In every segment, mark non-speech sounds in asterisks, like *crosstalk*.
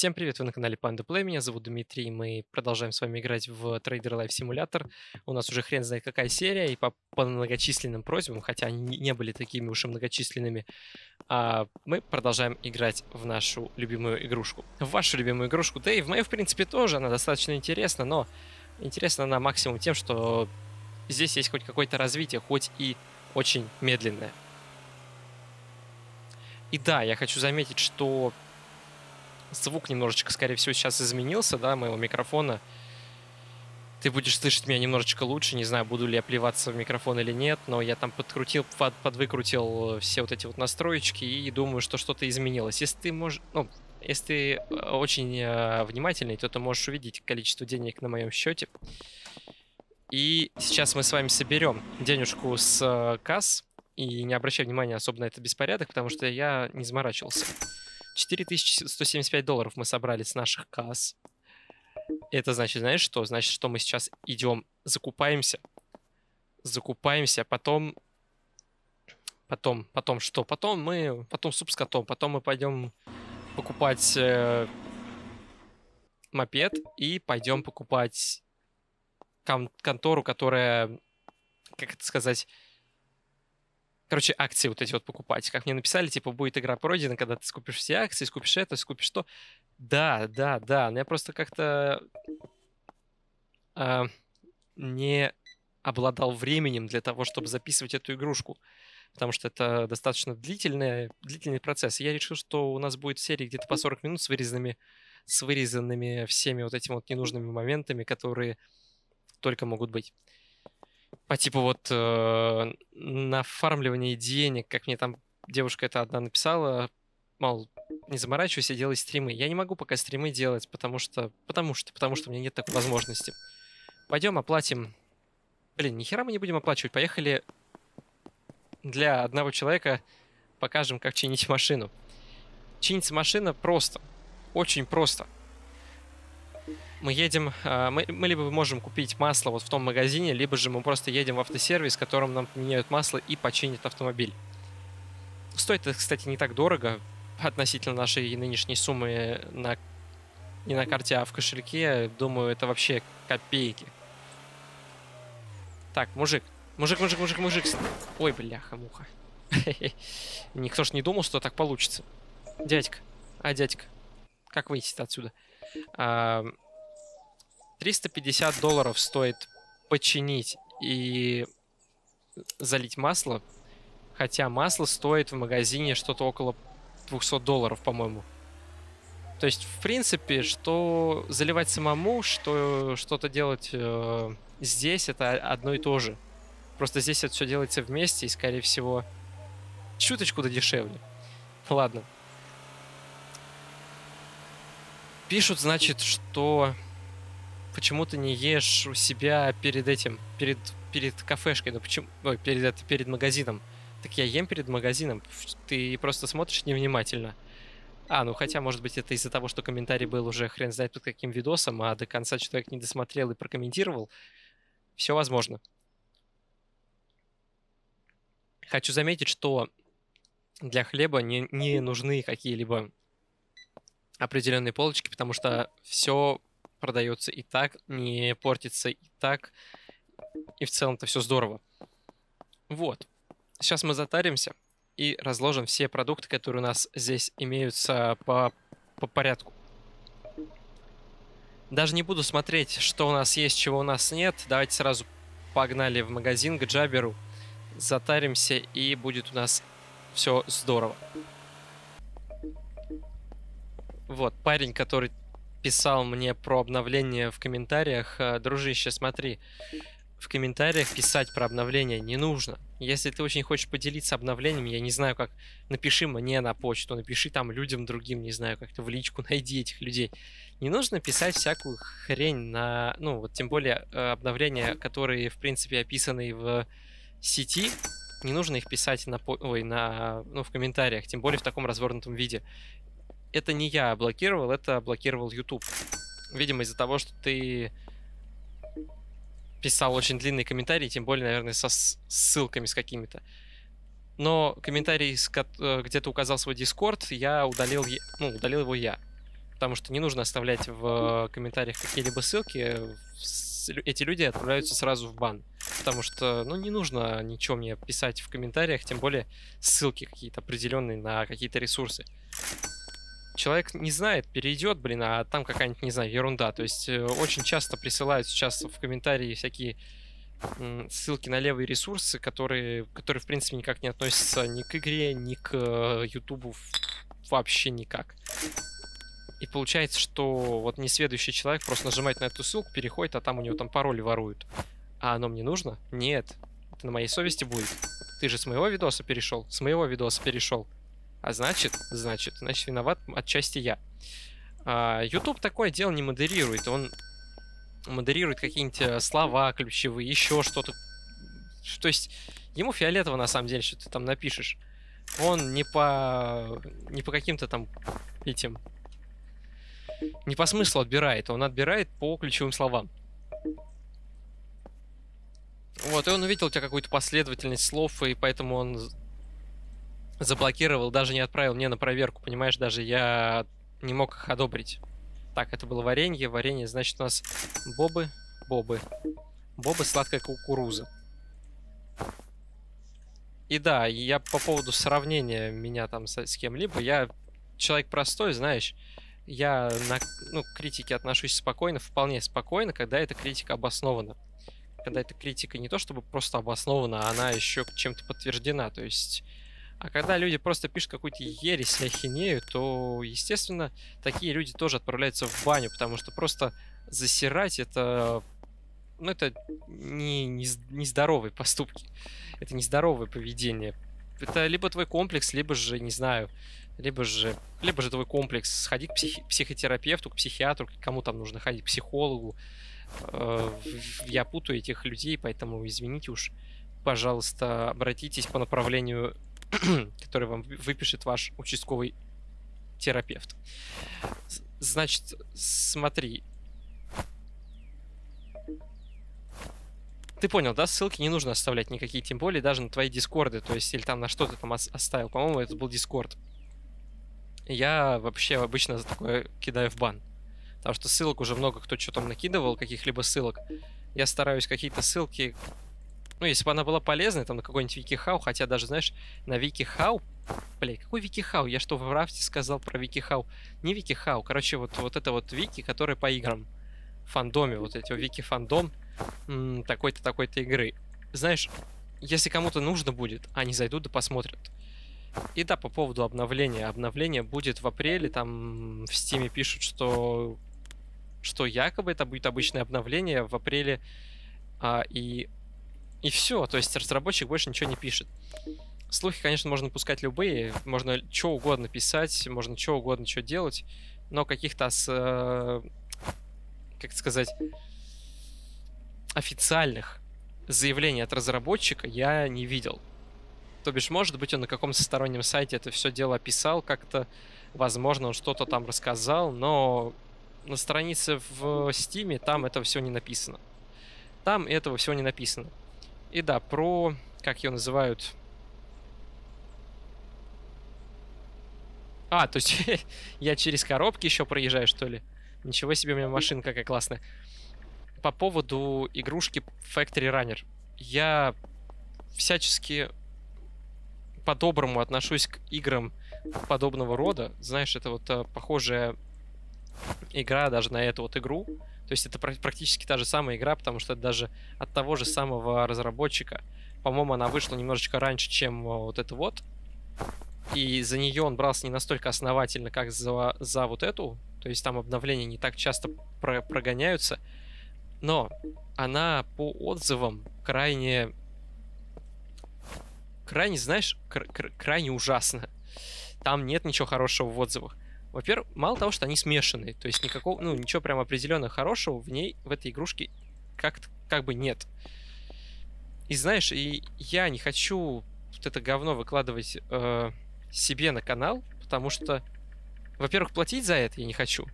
Всем привет, вы на канале Panda Play, меня зовут Дмитрий, мы продолжаем с вами играть в Trader Life Simulator. У нас уже хрен знает какая серия, и по, по многочисленным просьбам, хотя они не были такими уж и многочисленными, а, мы продолжаем играть в нашу любимую игрушку. В вашу любимую игрушку, да и в мою, в принципе, тоже, она достаточно интересна, но интересна она максимум тем, что здесь есть хоть какое-то развитие, хоть и очень медленное. И да, я хочу заметить, что звук немножечко, скорее всего, сейчас изменился, да, моего микрофона. Ты будешь слышать меня немножечко лучше, не знаю, буду ли я плеваться в микрофон или нет, но я там подкрутил, под, подвыкрутил все вот эти вот настроечки и думаю, что что-то изменилось. Если ты можешь, ну, если ты э, очень э, внимательный, то ты можешь увидеть количество денег на моем счете. И сейчас мы с вами соберем денежку с э, касс. И не обращай внимания особо на этот беспорядок, потому что я не заморачивался. 4175 долларов мы собрали с наших касс. Это значит, знаешь что? Значит, что мы сейчас идем, закупаемся. Закупаемся, а потом... Потом, потом что? Потом мы... Потом суп с котом. Потом мы пойдем покупать э, мопед и пойдем покупать кон контору, которая, как это сказать, короче, акции вот эти вот покупать. Как мне написали, типа, будет игра пройдена, когда ты скупишь все акции, скупишь это, скупишь то. Да, да, да. Но я просто как-то э, не обладал временем для того, чтобы записывать эту игрушку. Потому что это достаточно длительный, длительный процесс. И я решил, что у нас будет серия где-то по 40 минут с вырезанными, с вырезанными всеми вот этими вот ненужными моментами, которые только могут быть по типу вот э, нафармливания денег, как мне там девушка это одна написала, мол, не заморачивайся, делай стримы. Я не могу пока стримы делать, потому что, потому что, потому что у меня нет такой возможности. Пойдем оплатим. Блин, нихера мы не будем оплачивать. Поехали для одного человека покажем, как чинить машину. Чинится машина просто. Очень просто мы едем, а, мы, мы либо можем купить масло вот в том магазине, либо же мы просто едем в автосервис, которым нам меняют масло и починят автомобиль. Стоит это, кстати, не так дорого относительно нашей нынешней суммы на, не на карте, а в кошельке. Думаю, это вообще копейки. Так, мужик. Мужик, мужик, мужик, мужик. Ой, бляха-муха. *laughs* Никто ж не думал, что так получится. Дядька. А, дядька. Как выйти отсюда? А, 350 долларов стоит починить и залить масло. Хотя масло стоит в магазине что-то около 200 долларов, по-моему. То есть, в принципе, что заливать самому, что что-то делать э, здесь, это одно и то же. Просто здесь это все делается вместе и, скорее всего, чуточку-то дешевле. Ладно. Пишут, значит, что почему ты не ешь у себя перед этим, перед, перед кафешкой, ну почему, ой, перед, это, перед магазином? Так я ем перед магазином, ты просто смотришь невнимательно. А, ну хотя, может быть, это из-за того, что комментарий был уже хрен знает под каким видосом, а до конца человек не досмотрел и прокомментировал. Все возможно. Хочу заметить, что для хлеба не, не нужны какие-либо определенные полочки, потому что все продается и так, не портится и так. И в целом-то все здорово. Вот. Сейчас мы затаримся и разложим все продукты, которые у нас здесь имеются по, по порядку. Даже не буду смотреть, что у нас есть, чего у нас нет. Давайте сразу погнали в магазин к Джаберу, затаримся и будет у нас все здорово. Вот, парень, который писал мне про обновление в комментариях. Э, дружище, смотри, в комментариях писать про обновление не нужно. Если ты очень хочешь поделиться обновлением, я не знаю как, напиши мне на почту, напиши там людям другим, не знаю, как-то в личку, *laughs* найди этих людей. Не нужно писать всякую хрень на, ну, вот тем более э, обновления, которые, в принципе, описаны в сети, не нужно их писать на, ой, на, ну, в комментариях, тем более в таком развернутом виде это не я блокировал, это блокировал YouTube. Видимо, из-за того, что ты писал очень длинный комментарий, тем более, наверное, со ссылками с какими-то. Но комментарий, э, где ты указал свой Discord, я удалил, ну, удалил его я. Потому что не нужно оставлять в комментариях какие-либо ссылки. Эти люди отправляются сразу в бан. Потому что, ну, не нужно ничего мне писать в комментариях, тем более ссылки какие-то определенные на какие-то ресурсы. Человек не знает, перейдет, блин, а там какая-нибудь, не знаю, ерунда. То есть э, очень часто присылают сейчас в комментарии всякие ссылки на левые ресурсы, которые, которые в принципе никак не относятся ни к игре, ни к э, Ютубу вообще никак. И получается, что вот несведущий человек просто нажимает на эту ссылку, переходит, а там у него там пароли воруют. А оно мне нужно? Нет. Это на моей совести будет. Ты же с моего видоса перешел, с моего видоса перешел. А значит, значит, значит, виноват отчасти я. А, YouTube такое дело не модерирует. Он модерирует какие-нибудь э, слова ключевые, еще что-то. То есть ему фиолетово на самом деле, что ты там напишешь. Он не по не по каким-то там этим не по смыслу отбирает, он отбирает по ключевым словам. Вот, и он увидел у тебя какую-то последовательность слов, и поэтому он заблокировал, даже не отправил мне на проверку, понимаешь, даже я не мог их одобрить. Так, это было варенье. Варенье, значит, у нас бобы, бобы. Бобы сладкая кукуруза. И да, я по поводу сравнения меня там с, с кем-либо, я человек простой, знаешь, я на ну, критике отношусь спокойно, вполне спокойно, когда эта критика обоснована. Когда эта критика не то чтобы просто обоснована, она еще чем-то подтверждена. То есть а когда люди просто пишут какую-то ересь, ахинею, то, естественно, такие люди тоже отправляются в баню, потому что просто засирать это... Ну, это не, не, нездоровые поступки. Это нездоровое поведение. Это либо твой комплекс, либо же, не знаю, либо же, либо же твой комплекс. Сходи к психи- психотерапевту, к психиатру, кому там нужно ходить, к психологу. Э, я путаю этих людей, поэтому извините уж, пожалуйста, обратитесь по направлению *clears throat* который вам выпишет ваш участковый терапевт. Значит, смотри. Ты понял, да? Ссылки не нужно оставлять никакие, тем более даже на твои дискорды, то есть или там на что ты там оставил. По-моему, это был дискорд. Я вообще обычно за такое кидаю в бан. Потому что ссылок уже много кто что там накидывал, каких-либо ссылок. Я стараюсь какие-то ссылки ну, если бы она была полезной, там, на какой-нибудь Викихау, хотя даже, знаешь, на Викихау... Бля, какой Викихау? Я что, в Рафте сказал про Викихау? Не Викихау, короче, вот, вот это вот Вики, который по играм. Фандоме, вот эти Вики фандом такой-то, такой-то игры. Знаешь, если кому-то нужно будет, они зайдут и посмотрят. И да, по поводу обновления. Обновление будет в апреле, там в Стиме пишут, что что якобы это будет обычное обновление в апреле, а, и и все, то есть разработчик больше ничего не пишет. Слухи, конечно, можно пускать любые, можно что угодно писать, можно что угодно что делать, но каких-то, э, как сказать, официальных заявлений от разработчика я не видел. То бишь, может быть, он на каком-то стороннем сайте это все дело описал как-то, возможно, он что-то там рассказал, но на странице в Steam там этого всего не написано. Там этого всего не написано. И да, про, как ее называют... А, то есть *laughs* я через коробки еще проезжаю, что ли? Ничего себе, у меня машина какая классная. По поводу игрушки Factory Runner. Я всячески по-доброму отношусь к играм подобного рода. Знаешь, это вот а, похожая игра даже на эту вот игру. То есть это практически та же самая игра, потому что это даже от того же самого разработчика. По-моему, она вышла немножечко раньше, чем э, вот это вот. И за нее он брался не настолько основательно, как за, за вот эту. То есть там обновления не так часто про прогоняются. Но она по отзывам крайне... Крайне, знаешь, кр крайне ужасно. Там нет ничего хорошего в отзывах. Во-первых, мало того, что они смешанные, то есть никакого, ну, ничего прям определенно хорошего в ней, в этой игрушке как как бы нет. И знаешь, и я не хочу вот это говно выкладывать э, себе на канал, потому что, во-первых, платить за это я не хочу.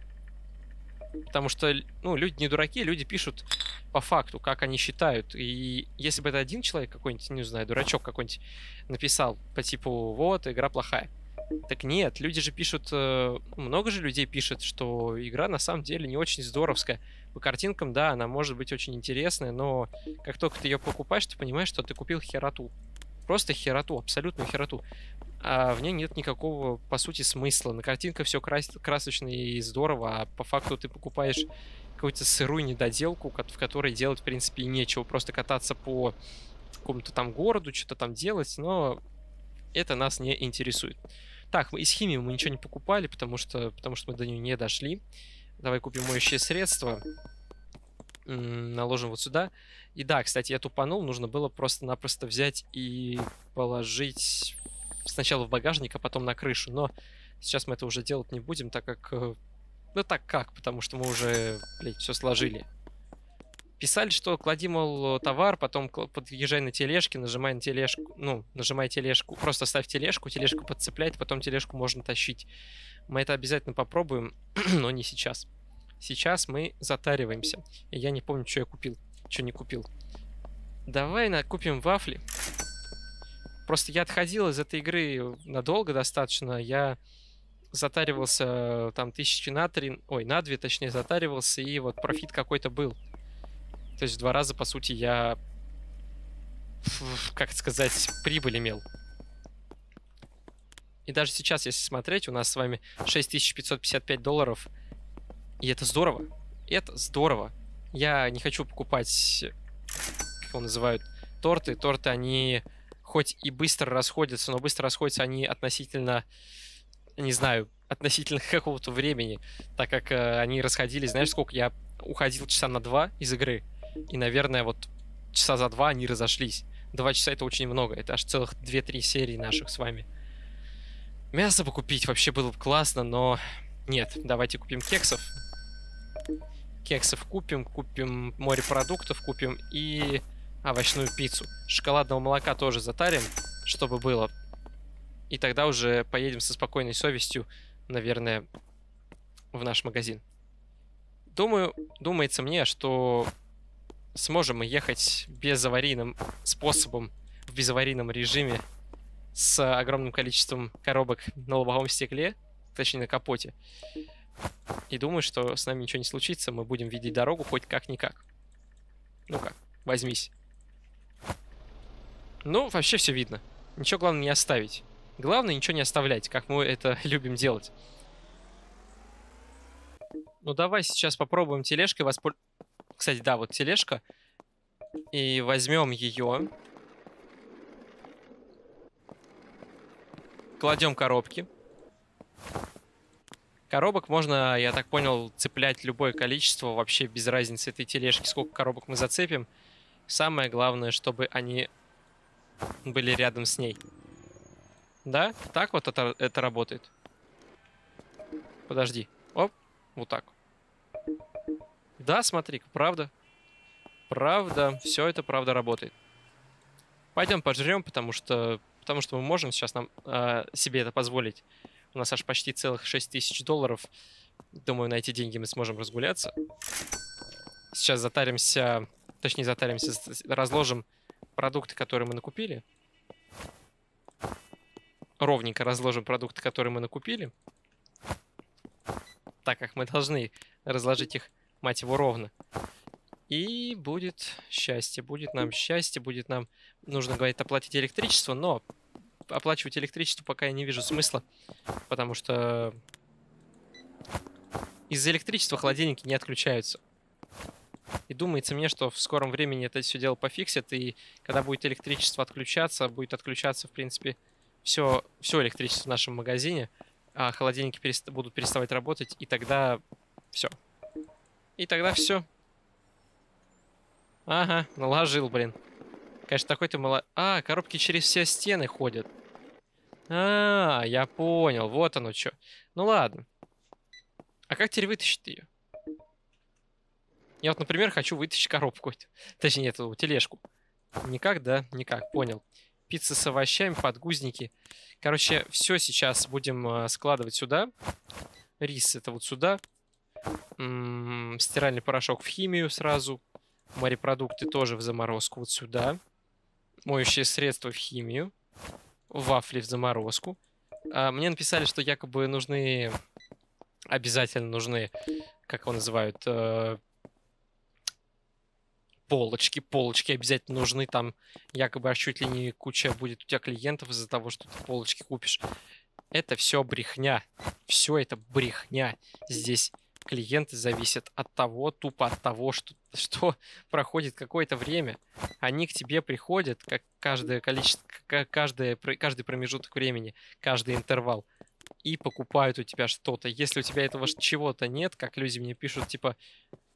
Потому что, ну, люди не дураки, люди пишут по факту, как они считают. И если бы это один человек какой-нибудь, не знаю, дурачок какой-нибудь написал по типу, вот, игра плохая, Так нет, люди же пишут, э, много же людей пишет, что игра на самом деле не очень здоровская. По картинкам, да, она может быть очень интересная, но как только ты ее покупаешь, ты понимаешь, что ты купил хероту. Просто хероту, абсолютную хероту. А в ней нет никакого, по сути, смысла. На картинках все крас красочно и здорово, а по факту ты покупаешь какую-то сырую недоделку, в которой делать, в принципе, и нечего. Просто кататься по какому-то там городу, что-то там делать, но это нас не интересует. Так, из химии мы ничего не покупали, потому что, потому что мы до нее не дошли. Давай купим моющее средство. Наложим вот сюда. И да, кстати, я тупанул. Нужно было просто-напросто взять и положить сначала в багажник, а потом на крышу. Но сейчас мы это уже делать не будем, так как... Э, ну так как, потому что мы уже, блядь, все сложили. Писали, что клади, мол, товар, потом подъезжай на тележке, нажимай на тележку, ну, нажимай тележку, просто ставь тележку, тележку подцепляет, потом тележку можно тащить. Мы это обязательно попробуем, *clears throat* но не сейчас. Сейчас мы затариваемся. И я не помню, что я купил, что не купил. Давай накупим вафли. Просто я отходил из этой игры надолго достаточно. Я затаривался там тысячи на три, ой, на две точнее затаривался, и вот профит какой-то был. То есть в два раза, по сути, я, как сказать, прибыль имел. И даже сейчас, если смотреть, у нас с вами 6555 долларов. И это здорово. Это здорово. Я не хочу покупать, как его называют, торты. Торты, они хоть и быстро расходятся, но быстро расходятся они относительно, не знаю, относительно *laughs* какого-то времени. Так как э, они расходились, знаешь, сколько я уходил часа на два из игры. И, наверное, вот часа за два они разошлись. Два часа это очень много. Это аж целых две-три серии наших с вами. Мясо покупить вообще было бы классно, но нет. Давайте купим кексов. Кексов купим, купим морепродуктов, купим и овощную пиццу. Шоколадного молока тоже затарим, чтобы было. И тогда уже поедем со спокойной совестью, наверное, в наш магазин. Думаю, думается мне, что сможем мы ехать безаварийным способом, в безаварийном режиме, с огромным количеством коробок на лобовом стекле, точнее на капоте. И думаю, что с нами ничего не случится, мы будем видеть дорогу хоть как-никак. Ну как, возьмись. Ну, вообще все видно. Ничего главное не оставить. Главное ничего не оставлять, как мы это *laughs* любим делать. Ну давай сейчас попробуем тележкой воспользоваться. Кстати, да, вот тележка. И возьмем ее. Кладем коробки. Коробок можно, я так понял, цеплять любое количество, вообще без разницы этой тележки, сколько коробок мы зацепим. Самое главное, чтобы они были рядом с ней. Да? Так вот это, это работает. Подожди. Оп, вот так. Да, смотри, правда. Правда, все это правда работает. Пойдем пожрем, потому что, потому что мы можем сейчас нам э, себе это позволить. У нас аж почти целых 6 тысяч долларов. Думаю, на эти деньги мы сможем разгуляться. Сейчас затаримся, точнее затаримся, разложим продукты, которые мы накупили. Ровненько разложим продукты, которые мы накупили. Так как мы должны разложить их мать его, ровно. И будет счастье, будет нам счастье, будет нам, нужно, говорить, оплатить электричество, но оплачивать электричество пока я не вижу смысла, потому что из-за электричества холодильники не отключаются. И думается мне, что в скором времени это все дело пофиксят, и когда будет электричество отключаться, будет отключаться, в принципе, все, все электричество в нашем магазине, а холодильники перест будут переставать работать, и тогда все. И тогда все. Ага, наложил, блин. Конечно, такой ты мало... А, коробки через все стены ходят. А, я понял. Вот оно что. Ну ладно. А как теперь вытащить ее? Я вот, например, хочу вытащить коробку. *laughs* Точнее, эту тележку. Никак, да? Никак, понял. Пицца с овощами, подгузники. Короче, все сейчас будем э, складывать сюда. Рис это вот сюда. М -м, стиральный порошок в химию сразу. Морепродукты тоже в заморозку вот сюда. Моющее средство в химию. Вафли в заморозку. А, мне написали, что якобы нужны... Обязательно нужны, как его называют, э, полочки, полочки обязательно нужны. Там якобы аж чуть ли не куча будет у тебя клиентов из-за того, что ты полочки купишь. Это все брехня. Все это брехня. Здесь клиенты зависят от того, тупо от того, что, *laughs* что проходит какое-то время. Они к тебе приходят, как каждое количество, каждое, каждый промежуток времени, каждый интервал, и покупают у тебя что-то. Если у тебя этого чего-то нет, как люди мне пишут, типа,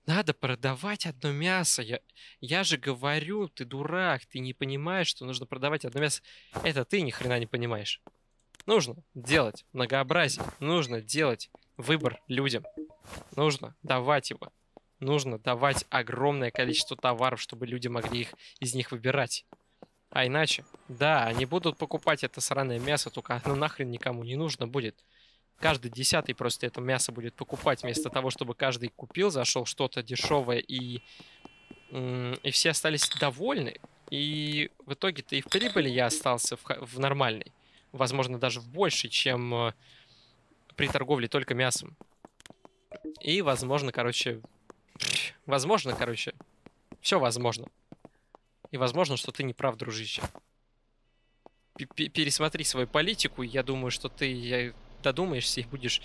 надо продавать одно мясо. Я, я же говорю, ты дурак, ты не понимаешь, что нужно продавать одно мясо. Это ты ни хрена не понимаешь. Нужно делать многообразие. Нужно делать выбор людям. Нужно давать его. Нужно давать огромное количество товаров, чтобы люди могли их из них выбирать. А иначе, да, они будут покупать это сраное мясо, только оно нахрен никому не нужно будет. Каждый десятый просто это мясо будет покупать, вместо того, чтобы каждый купил, зашел что-то дешевое и, и все остались довольны. И в итоге-то и в прибыли я остался в, в нормальной. Возможно, даже в большей, чем э, при торговле только мясом. И, возможно, короче... Возможно, короче, все возможно. И возможно, что ты не прав, дружище. П Пересмотри свою политику. Я думаю, что ты додумаешься и будешь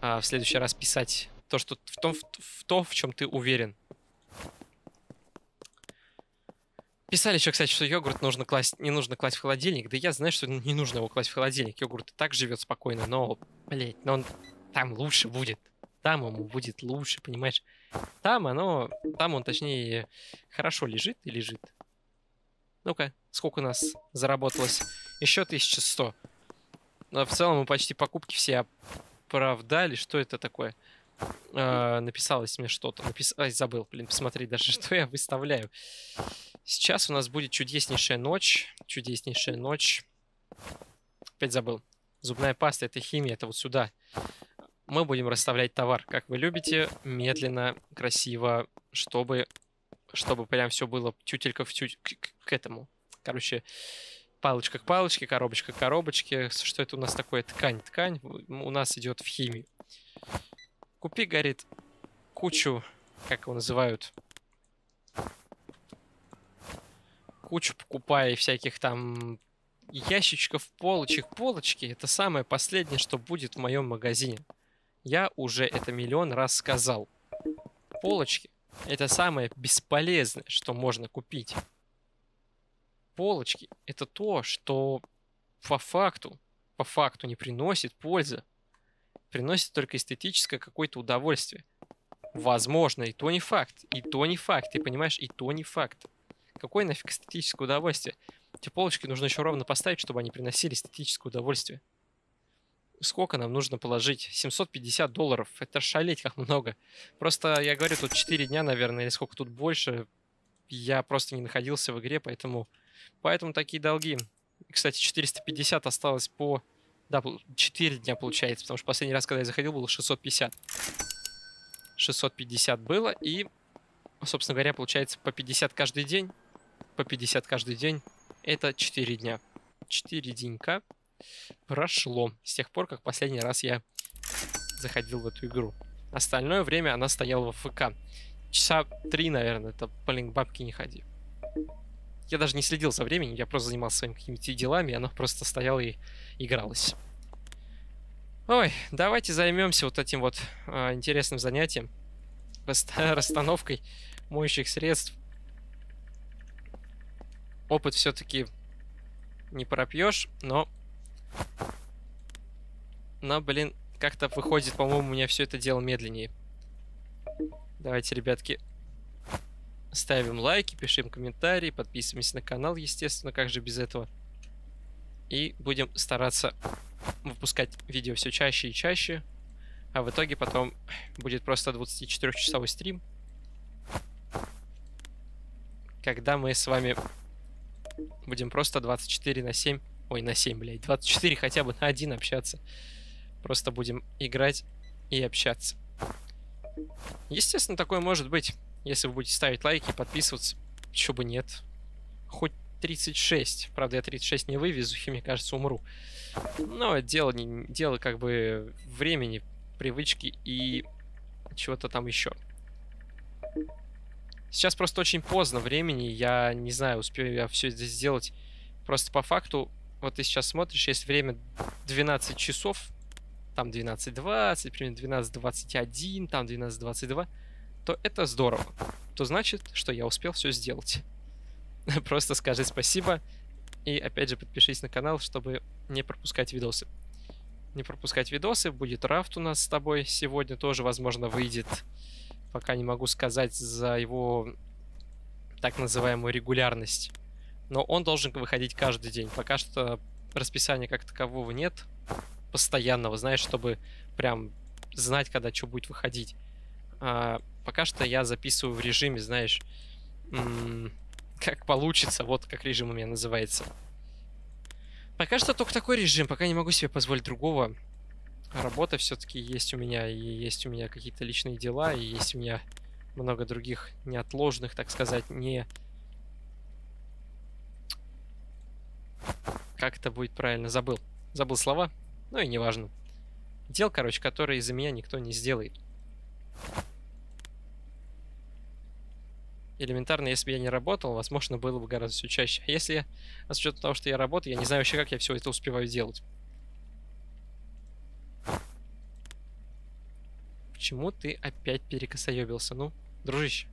а, в следующий раз писать то, что в том, в, в то, в чем ты уверен. Писали еще, кстати, что йогурт нужно класть, не нужно класть в холодильник. Да я знаю, что не нужно его класть в холодильник. Йогурт и так живет спокойно, но, блять, но он там лучше будет. Там ему будет лучше, понимаешь? Там оно, там он, точнее, хорошо лежит и лежит. Ну-ка, сколько у нас заработалось? Еще 1100. Но в целом мы почти покупки все оправдали. Что это такое? Э, написалось мне что-то. Напис... Ай, забыл, блин, посмотри даже, *laughs* что я выставляю. Сейчас у нас будет чудеснейшая ночь. Чудеснейшая ночь. Опять забыл. Зубная паста — это химия, это вот сюда. Мы будем расставлять товар, как вы любите, медленно, красиво, чтобы, чтобы прям все было тютелька в тють к, к этому. Короче, палочка к палочке, коробочка к коробочке. Что это у нас такое? Ткань, ткань. У нас идет в химию. Купи, говорит, кучу, как его называют, кучу покупая всяких там ящичков, полочек. Полочки — это самое последнее, что будет в моем магазине. Я уже это миллион раз сказал. Полочки — это самое бесполезное, что можно купить. Полочки — это то, что по факту, по факту не приносит пользы. Приносит только эстетическое какое-то удовольствие. Возможно, и то не факт, и то не факт, ты понимаешь, и то не факт. Какое нафиг эстетическое удовольствие? Эти полочки нужно еще ровно поставить, чтобы они приносили эстетическое удовольствие. Сколько нам нужно положить? 750 долларов. Это шалеть как много. Просто, я говорю, тут 4 дня, наверное, или сколько тут больше. Я просто не находился в игре, поэтому... Поэтому такие долги. Кстати, 450 осталось по... Да, 4 дня получается, потому что последний раз, когда я заходил, было 650. 650 было, и, собственно говоря, получается по 50 каждый день по 50 каждый день. Это 4 дня. 4 денька прошло с тех пор, как последний раз я заходил в эту игру. Остальное время она стояла в ФК. Часа 3, наверное, это, блин, бабки не ходи. Я даже не следил за временем, я просто занимался своими какими-то делами, и она просто стояла и игралась. Ой, давайте займемся вот этим вот э, интересным занятием. *laughs* Расстановкой моющих средств опыт все-таки не пропьешь, но... Но, блин, как-то выходит, по-моему, у меня все это дело медленнее. Давайте, ребятки, ставим лайки, пишем комментарии, подписываемся на канал, естественно, как же без этого. И будем стараться выпускать видео все чаще и чаще. А в итоге потом будет просто 24-часовой стрим. Когда мы с вами Будем просто 24 на 7. Ой, на 7, блядь. 24 хотя бы на 1 общаться. Просто будем играть и общаться. Естественно, такое может быть. Если вы будете ставить лайки подписываться. Чего бы нет. Хоть 36. Правда, я 36 не вывезу, и мне кажется, умру. Но дело, дело как бы времени, привычки и чего-то там еще. Сейчас просто очень поздно времени, я не знаю, успею я все это сделать. Просто по факту, вот ты сейчас смотришь, есть время 12 часов, там 12.20, примерно 12.21, там 12.22, то это здорово. То значит, что я успел все сделать. *laughs* Просто скажи спасибо. И опять же подпишись на канал, чтобы не пропускать видосы. Не пропускать видосы. Будет рафт у нас с тобой сегодня тоже, возможно, выйдет. Пока не могу сказать за его так называемую регулярность. Но он должен выходить каждый день. Пока что расписания как такового нет. Постоянного, знаешь, чтобы прям знать, когда что будет выходить. А, пока что я записываю в режиме, знаешь, *laughs* как получится. Вот как режим у меня называется. Пока что только такой режим, пока не могу себе позволить другого. Работа все-таки есть у меня, и есть у меня какие-то личные дела, и есть у меня много других неотложных, так сказать, не... Как это будет правильно? Забыл. Забыл слова. Ну и неважно. Дел, короче, которые из-за меня никто не сделает. элементарно, если бы я не работал, возможно, было бы гораздо все чаще. А если, а с учетом того, что я работаю, я не знаю вообще, как я все это успеваю делать. Почему ты опять перекосоебился? Ну, дружище.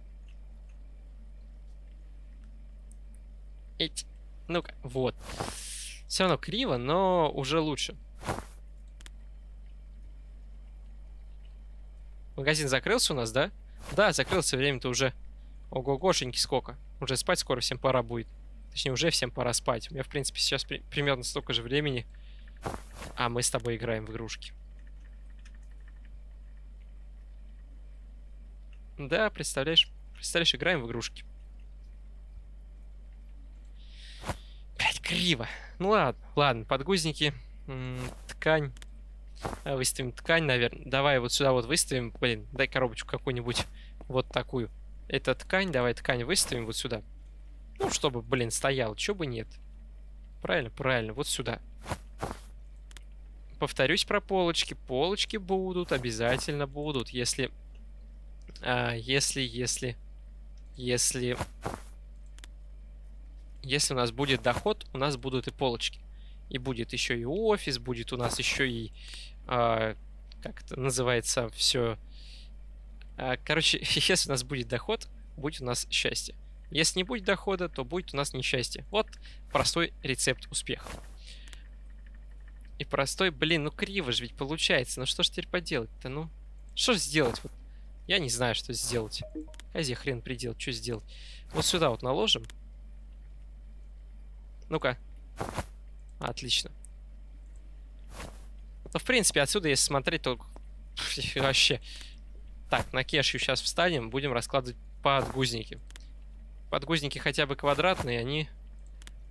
Эть. Ну-ка, вот. Все равно криво, но уже лучше. Магазин закрылся у нас, да? Да, закрылся, время-то уже Ого-гошеньки сколько. Уже спать скоро всем пора будет. Точнее, уже всем пора спать. У меня, в принципе, сейчас при примерно столько же времени. А мы с тобой играем в игрушки. Да, представляешь? Представляешь, играем в игрушки. Криво. Ну ладно, ладно, подгузники, ткань. Выставим ткань, наверное. Давай вот сюда вот выставим. Блин, дай коробочку какую-нибудь. Вот такую. Это ткань, давай ткань выставим вот сюда. Ну, чтобы, блин, стоял, чё бы нет. Правильно, правильно, вот сюда. Повторюсь про полочки. Полочки будут, обязательно будут, если... А, если, если... Если... Если у нас будет доход, у нас будут и полочки. И будет еще и офис, будет у нас еще и... А, как это называется, все а, короче, *laughs* если у нас будет доход, будет у нас счастье. Если не будет дохода, то будет у нас несчастье. Вот простой рецепт успеха. И простой, блин, ну криво же ведь получается. Ну что ж теперь поделать-то, ну? Что ж сделать? Вот. Я не знаю, что сделать. Хази хрен придел, что сделать? Вот сюда вот наложим. Ну-ка. Отлично. Ну, в принципе, отсюда, если смотреть, то *laughs* вообще так, на кешью сейчас встанем, будем раскладывать подгузники. Подгузники хотя бы квадратные, они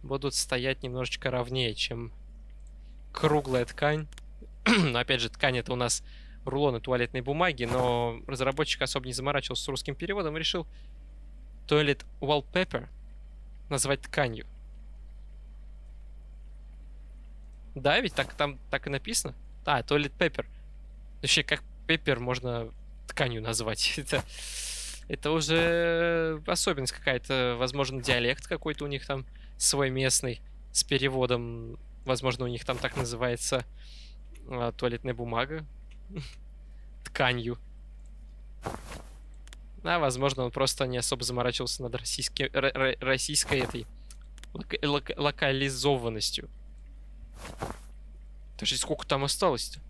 будут стоять немножечко ровнее, чем круглая ткань. *clears throat* но опять же, ткань это у нас рулоны туалетной бумаги, но разработчик особо не заморачивался с русским переводом решил Toilet Wallpaper назвать тканью. Да, ведь так там так и написано. А, Toilet Paper. Вообще, как пеппер можно тканью назвать. *laughs* это, это уже особенность какая-то, возможно, диалект какой-то у них там свой местный с переводом. Возможно, у них там так называется а, туалетная бумага *laughs* тканью. А, возможно, он просто не особо заморачивался над российской, российской этой лока лока локализованностью. Даже сколько там осталось-то?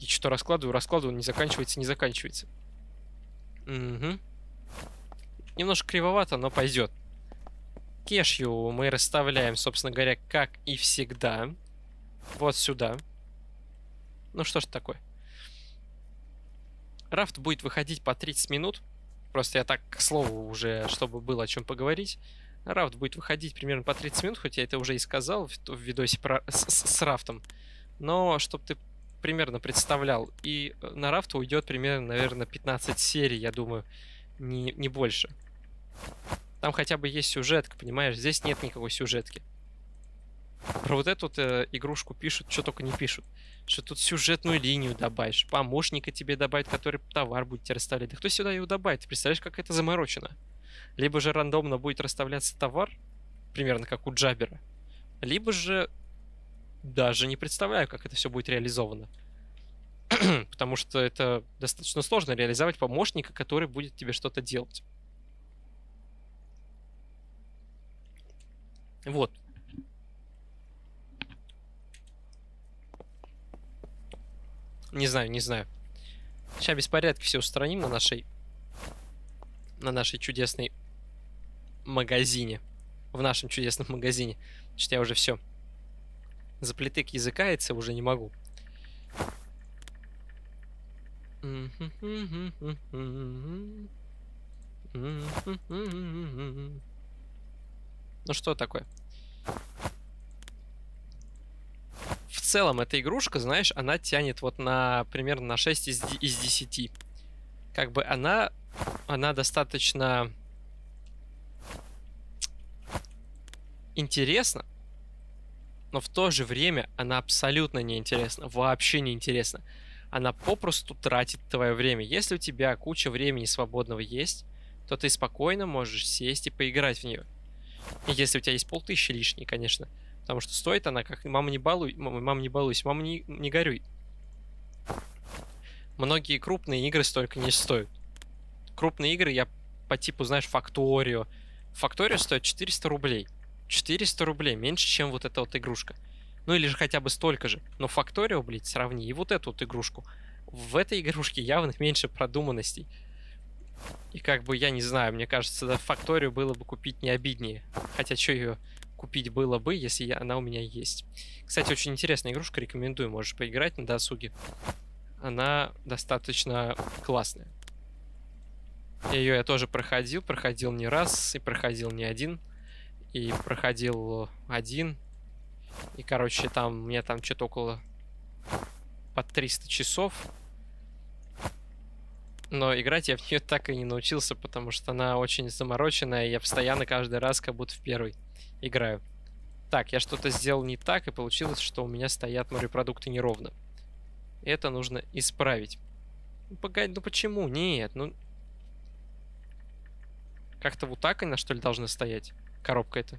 И что раскладываю, раскладываю, не заканчивается, не заканчивается. Угу. Немножко кривовато, но пойдет. Кешью мы расставляем, собственно говоря, как и всегда. Вот сюда. Ну что ж такое. Рафт будет выходить по 30 минут. Просто я так, к слову, уже, чтобы было о чем поговорить. Рафт будет выходить примерно по 30 минут, хоть я это уже и сказал в, в видосе про, с, с, с Рафтом. Но, чтобы ты примерно представлял. И э, на рафту уйдет примерно, наверное, 15 серий, я думаю, не, не больше. Там хотя бы есть сюжетка, понимаешь? Здесь нет никакой сюжетки. Про вот эту э, игрушку пишут, что только не пишут. Что тут сюжетную линию добавишь, помощника тебе добавить, который товар будет тебе расставлять. Да кто сюда его добавит? Ты представляешь, как это заморочено? Либо же рандомно будет расставляться товар, примерно как у Джабера, либо же даже не представляю, как это все будет реализовано. *clears throat* Потому что это достаточно сложно реализовать помощника, который будет тебе что-то делать. Вот. Не знаю, не знаю. Сейчас беспорядки все устраним на нашей на нашей чудесной магазине. В нашем чудесном магазине. Значит, я уже все. Заплетык языкается, уже не могу. Ну что такое? В целом, эта игрушка, знаешь, она тянет вот на примерно на 6 из, из 10. Как бы она, она достаточно интересна, но в то же время она абсолютно неинтересна, вообще неинтересна. Она попросту тратит твое время. Если у тебя куча времени свободного есть, то ты спокойно можешь сесть и поиграть в нее. И если у тебя есть полтысячи лишней, конечно. Потому что стоит она как «мама не балуй», «мама не балуйся», «мама не, не горюй». Многие крупные игры столько не стоят. Крупные игры я по типу, знаешь, Факторио. Факторио стоит 400 рублей. 400 рублей, меньше, чем вот эта вот игрушка. Ну или же хотя бы столько же. Но Факторио, блядь, сравни и вот эту вот игрушку. В этой игрушке явно меньше продуманностей. И как бы, я не знаю, мне кажется, да, Факторию было бы купить не обиднее. Хотя, что ее купить было бы, если я, она у меня есть. Кстати, очень интересная игрушка, рекомендую, можешь поиграть на досуге. Она достаточно классная. Ее я тоже проходил, проходил не раз и проходил не один. И проходил один. И, короче, там мне там что-то около под 300 часов. Но играть я в нее так и не научился, потому что она очень замороченная, и я постоянно каждый раз как будто в первый играю. Так, я что-то сделал не так, и получилось, что у меня стоят морепродукты неровно. Это нужно исправить. Погоди, ну почему? Нет, ну... Как-то вот так она, что ли, должна стоять? Коробка эта.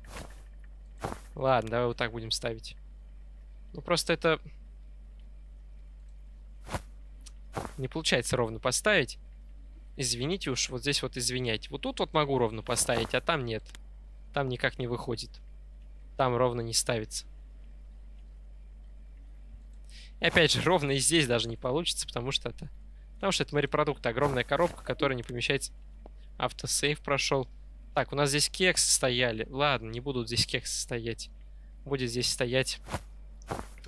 Ладно, давай вот так будем ставить. Ну, просто это... Не получается ровно поставить. Извините уж, вот здесь вот извиняйте. Вот тут вот могу ровно поставить, а там нет. Там никак не выходит. Там ровно не ставится. И опять же, ровно и здесь даже не получится, потому что это... Потому что это морепродукт, огромная коробка, которая не помещается. Автосейв прошел. Так, у нас здесь кексы стояли. Ладно, не будут здесь кексы стоять. Будет здесь стоять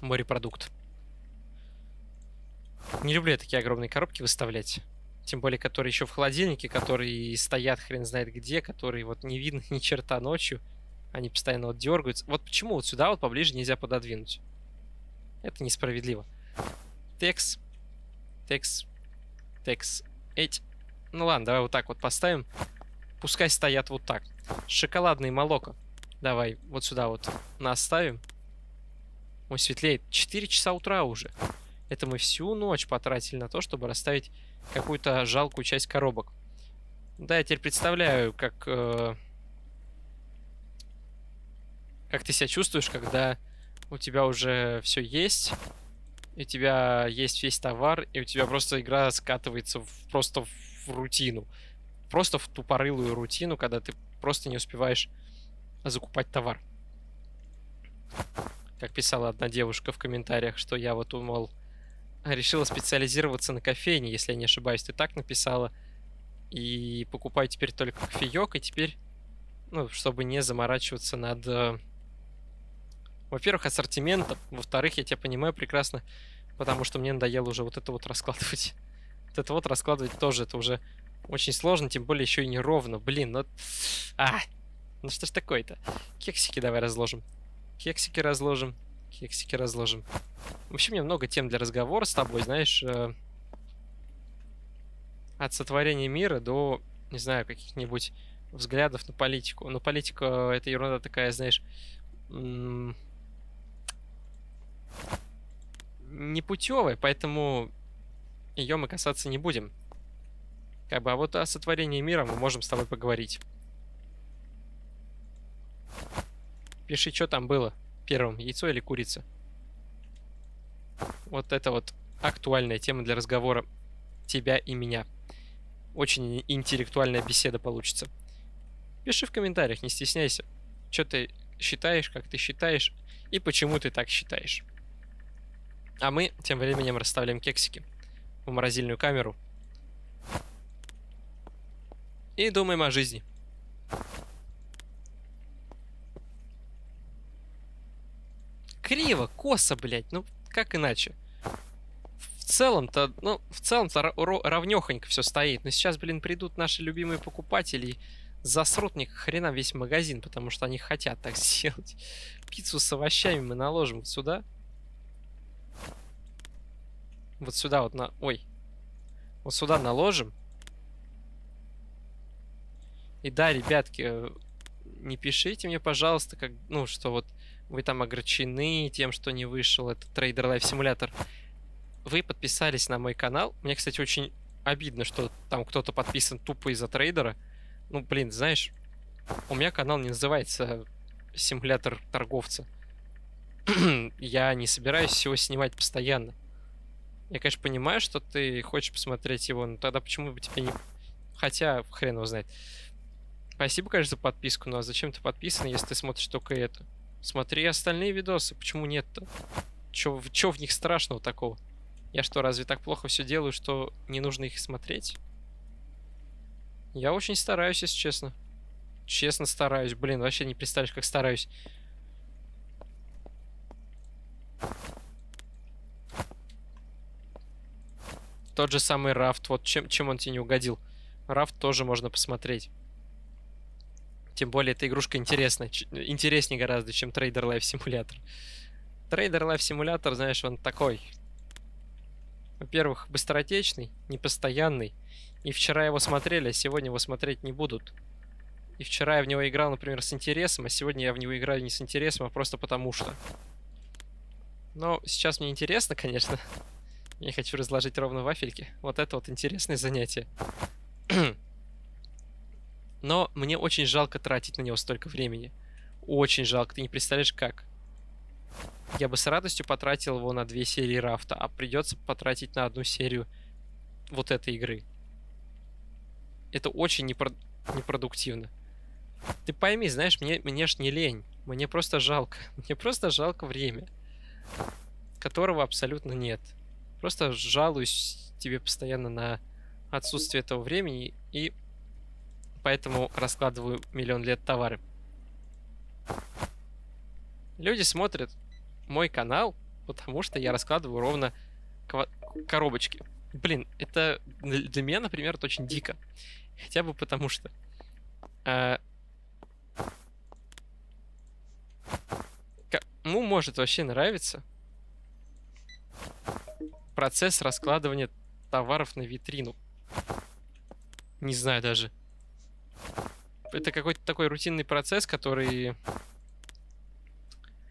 морепродукт. Не люблю я такие огромные коробки выставлять. Тем более, которые еще в холодильнике, которые стоят хрен знает где, которые вот не видно *laughs* ни черта ночью. Они постоянно вот дергаются. Вот почему вот сюда вот поближе нельзя пододвинуть? Это несправедливо. Текс. Текс. Текс. Эть. Ну ладно, давай вот так вот поставим. Пускай стоят вот так. Шоколадный молоко. Давай вот сюда вот наставим. Ой, светлеет. 4 часа утра уже. Это мы всю ночь потратили на то, чтобы расставить какую-то жалкую часть коробок. Да, я теперь представляю, как... Э, как ты себя чувствуешь, когда у тебя уже все есть, и у тебя есть весь товар, и у тебя просто игра скатывается в, просто в рутину. Просто в тупорылую рутину, когда ты просто не успеваешь закупать товар. Как писала одна девушка в комментариях, что я вот, мол, решила специализироваться на кофейне, если я не ошибаюсь. Ты так написала. И покупаю теперь только кофеек, и теперь, ну, чтобы не заморачиваться над... Э, во-первых, ассортиментом. Во-вторых, я тебя понимаю прекрасно, потому что мне надоело уже вот это вот раскладывать. Вот это вот раскладывать тоже, это уже очень сложно, тем более еще и неровно. Блин, ну... А! Ну что ж такое-то? Кексики давай разложим. Кексики разложим. Кексики разложим. Вообще, меня много тем для разговора с тобой, знаешь. Э, от сотворения мира до, не знаю, каких-нибудь взглядов на политику. Но политика это ерунда такая, знаешь, непутевая, поэтому ее мы касаться не будем. Как бы, а вот о сотворении мира мы можем с тобой поговорить. Пиши, что там было первым, яйцо или курица. Вот это вот актуальная тема для разговора тебя и меня. Очень интеллектуальная беседа получится. Пиши в комментариях, не стесняйся. Что ты считаешь, как ты считаешь и почему ты так считаешь. А мы тем временем расставляем кексики в морозильную камеру и думаем о жизни. Криво, косо, блядь, ну как иначе? В целом-то, ну, в целом-то равнёхонько все стоит. Но сейчас, блин, придут наши любимые покупатели и засрут мне хрена весь магазин, потому что они хотят так *laughs* сделать. Пиццу с овощами мы наложим сюда. Вот сюда вот на... Ой. Вот сюда наложим. И да, ребятки, э, не пишите мне, пожалуйста, как, ну, что вот вы там огорчены тем, что не вышел этот Trader Life Simulator. Вы подписались на мой канал. Мне, кстати, очень обидно, что там кто-то подписан тупо из-за трейдера. Ну, блин, знаешь, у меня канал не называется симулятор торговца. *clears throat* Я не собираюсь его снимать постоянно. Я, конечно, понимаю, что ты хочешь посмотреть его, но тогда почему бы тебе не... Хотя, хрен его знает. Спасибо, конечно, за подписку, но зачем ты подписан, если ты смотришь только это? Смотри остальные видосы, почему нет-то? Чё, чё в них страшного такого? Я что, разве так плохо все делаю, что не нужно их смотреть? Я очень стараюсь, если честно. Честно стараюсь. Блин, вообще не представляешь, как стараюсь. Тот же самый Рафт. Вот чем, чем он тебе не угодил. Рафт тоже можно посмотреть. Тем более, эта игрушка интересная. Интереснее гораздо, чем Trader Life Simulator. Trader Life Simulator, знаешь, он такой. Во-первых, быстротечный, непостоянный. И вчера его смотрели, а сегодня его смотреть не будут. И вчера я в него играл, например, с интересом, а сегодня я в него играю не с интересом, а просто потому что. Но сейчас мне интересно, *laughs* конечно. Я хочу разложить ровно вафельки. Вот это вот интересное занятие. *clears throat* Но мне очень жалко тратить на него столько времени. Очень жалко. Ты не представляешь, как. Я бы с радостью потратил его на две серии рафта, а придется потратить на одну серию вот этой игры. Это очень непро... непродуктивно. Ты пойми, знаешь, мне, мне ж не лень. Мне просто жалко. *laughs* Мне просто жалко время, которого абсолютно нет. Просто жалуюсь тебе постоянно на отсутствие этого времени и поэтому раскладываю миллион лет товары. Люди смотрят мой канал, потому что я раскладываю ровно коробочки. Блин, это для меня, например, это очень дико. Хотя бы потому что... Э, кому может вообще нравиться процесс раскладывания товаров на витрину. Не знаю даже. Это какой-то такой рутинный процесс, который...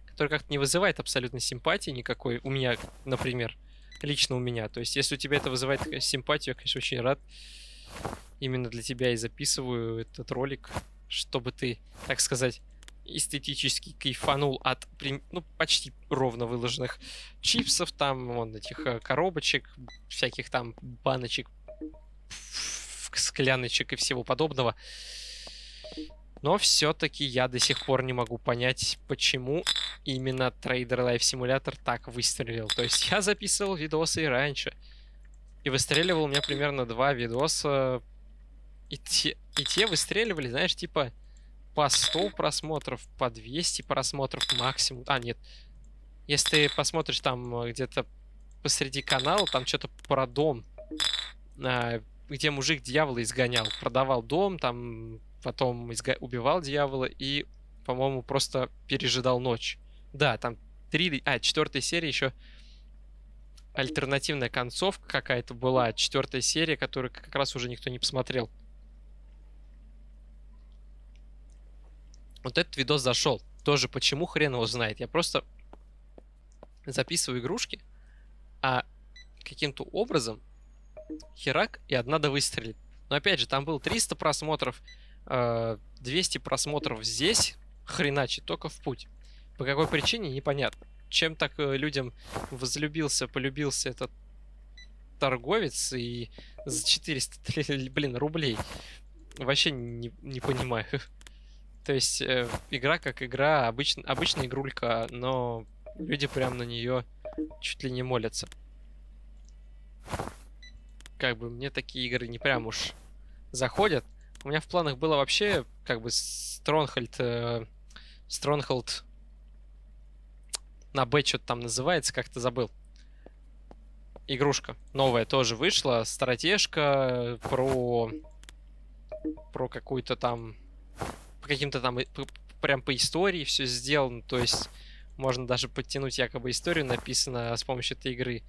Который как-то не вызывает абсолютно симпатии никакой. У меня, например. Лично у меня. То есть, если у тебя это вызывает симпатию, я, конечно, очень рад. Именно для тебя и записываю этот ролик, чтобы ты, так сказать, эстетически кайфанул от ну, почти ровно выложенных чипсов, там, вон, этих э, коробочек, всяких там баночек, скляночек и всего подобного. Но все-таки я до сих пор не могу понять, почему именно Trader Life Simulator так выстрелил. То есть я записывал видосы и раньше. И выстреливал у меня примерно два видоса. И те, и те выстреливали, знаешь, типа по 100 просмотров, по 200 просмотров максимум. А, нет. Если ты посмотришь там э, где-то посреди канала, там что-то про дом, а, где мужик дьявола изгонял. Продавал дом, там потом изга... убивал дьявола и, по-моему, просто пережидал ночь. Да, там три... А, четвертая серия еще альтернативная концовка какая-то была. Четвертая серия, которую как раз уже никто не посмотрел. Вот этот видос зашел. Тоже почему хрен его знает. Я просто записываю игрушки, а каким-то образом херак и одна да выстрелит. Но опять же, там был 300 просмотров, 200 э, просмотров здесь, хреначе, только в путь. По какой причине, непонятно. Чем так э, людям возлюбился, полюбился этот торговец и за 400, *laughs* блин, рублей. Вообще не, не понимаю. *laughs* То есть э, игра как игра, обычно, обычная игрулька, но люди прям на нее чуть ли не молятся. Как бы мне такие игры не прям уж заходят. У меня в планах было вообще как бы Stronghold, э, Stronghold на Б что-то там называется, как-то забыл. Игрушка новая тоже вышла, стратежка про про какую-то там по каким-то там прям по истории все сделано, то есть можно даже подтянуть якобы историю, написано с помощью этой игры.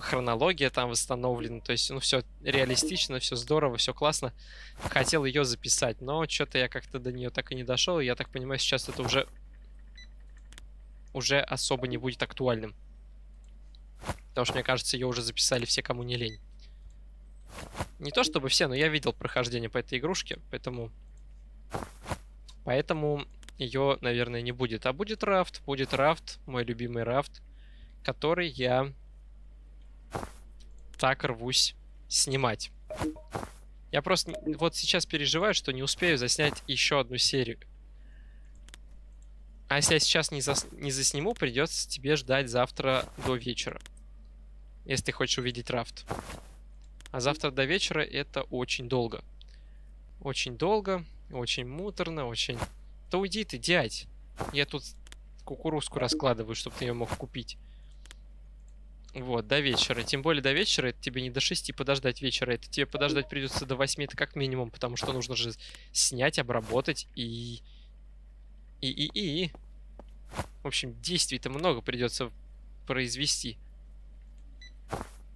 Хронология там восстановлена, то есть, ну, все реалистично, все здорово, все классно. Хотел ее записать, но что-то я как-то до нее так и не дошел, и я так понимаю, сейчас это уже уже особо не будет актуальным. Потому что, мне кажется, ее уже записали все, кому не лень. Не то чтобы все, но я видел прохождение по этой игрушке, поэтому... Поэтому ее, наверное, не будет. А будет рафт, будет рафт, мой любимый рафт, который я так рвусь снимать. Я просто вот сейчас переживаю, что не успею заснять еще одну серию. А если я сейчас не, зас... не засниму, придется тебе ждать завтра до вечера. Если ты хочешь увидеть рафт. А завтра до вечера это очень долго. Очень долго, очень муторно, очень да уйди ты, дядь. Я тут кукурузку раскладываю, чтобы ты ее мог купить. Вот, до вечера. Тем более до вечера, это тебе не до 6 подождать вечера. Это тебе подождать придется до 8, это как минимум, потому что нужно же снять, обработать и... И, и, и. В общем, действий-то много придется произвести.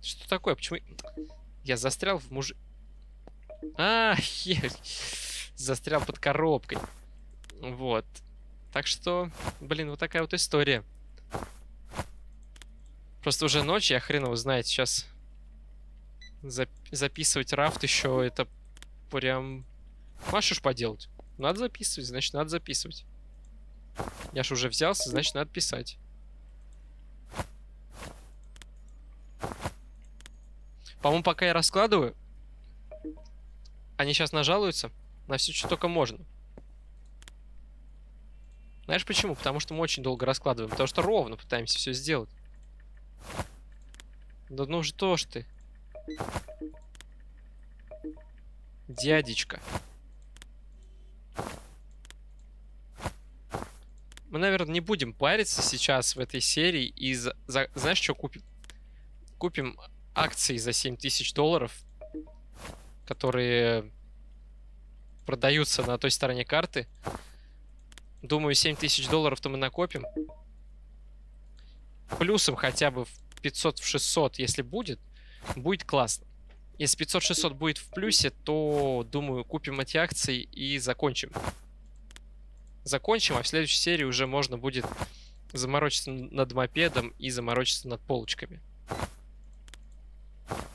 Что такое? Почему... Я застрял в муж... А, *laughs* я... застрял под коробкой. Вот. Так что, блин, вот такая вот история. Просто уже ночь, я хрен его знает, сейчас зап записывать рафт еще, это прям... Машешь поделать. Надо записывать, значит, надо записывать. Я ж уже взялся, значит, надо писать. По-моему, пока я раскладываю, они сейчас нажалуются на все, что только можно. Знаешь почему? Потому что мы очень долго раскладываем. Потому что ровно пытаемся все сделать. Да ну что ж ты. Дядечка. Мы, наверное, не будем париться сейчас в этой серии и за... за... знаешь, что купим? Купим акции за 7 тысяч долларов, которые продаются на той стороне карты. Думаю, 7 тысяч долларов-то мы накопим. Плюсом хотя бы в 500 в 600, если будет, будет классно. Если 500-600 будет в плюсе, то, думаю, купим эти акции и закончим. Закончим, а в следующей серии уже можно будет заморочиться над мопедом и заморочиться над полочками.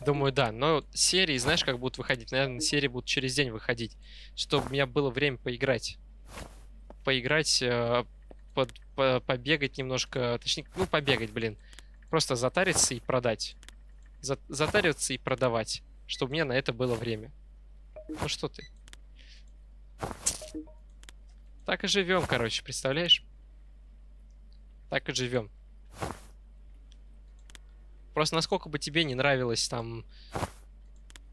Думаю, да. Но серии, знаешь, как будут выходить? Наверное, серии будут через день выходить, чтобы у меня было время поиграть поиграть, э, под, по, побегать немножко, точнее, ну, побегать, блин. Просто затариться и продать. За, затариваться и продавать, чтобы мне на это было время. Ну что ты? Так и живем, короче, представляешь? Так и живем. Просто насколько бы тебе не нравилось там...